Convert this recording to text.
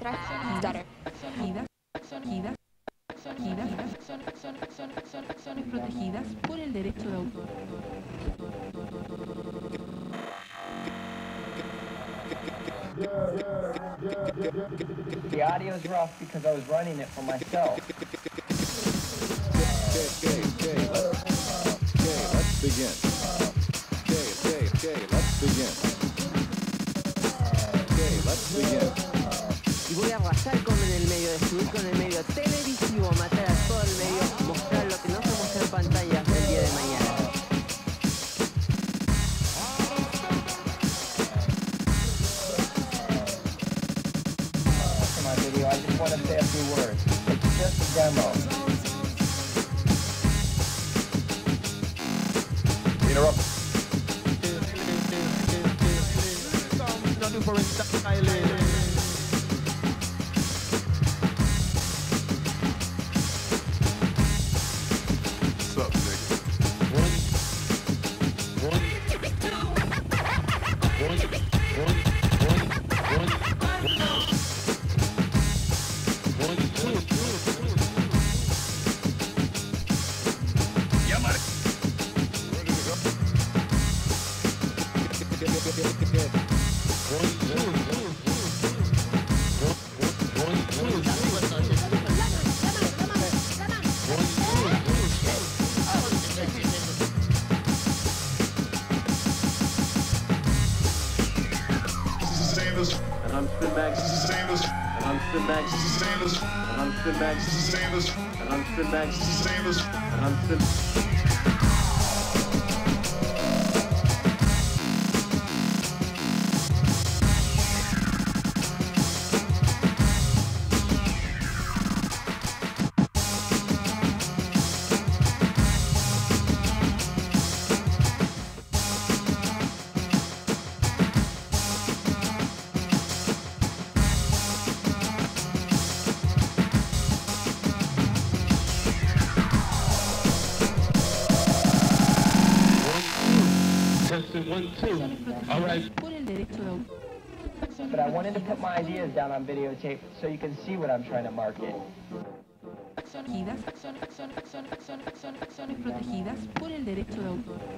protegidas, protegidas, protegidas por el derecho de autor. The audio is rough because I was running it for myself. Okay, okay, okay, let's, okay, let's begin. Okay, okay, okay, let's begin. Okay, let's begin. Y voy a arrasar con el medio, destruir con el medio televisivo, matar a todo el medio, mostrar lo que no se muestra en pantallas el día de mañana. My Ready to Sanders, And I'm Spin Max, Sanders, and I'm Spin Max, Sanders, and I'm Spin Max, Sanders, and I'm Spin Max, Sanders. and I'm Spin Testing one, two. All right. Por el derecho de autor. But I wanted to put my ideas down on videotape so you can see what I'm trying to market. protegidas, protegidas por el derecho de autor.